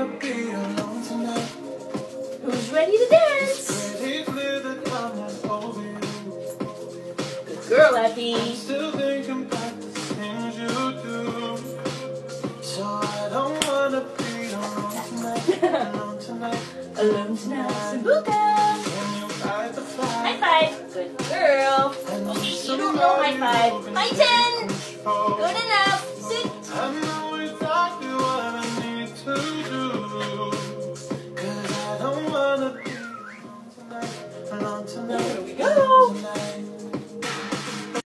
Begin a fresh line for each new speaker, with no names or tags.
wanna be alone tonight.
Who's ready to dance?
Pretty clear that I'm.
Good girl, Appy.
Still thinking about the things you do. So I don't wanna be alone tonight. alone tonight.
Alone tonight. Sambuca.
Can you ride the
High five. Good girl. Okay, you don't know high five. High ten. Good enough. Sit.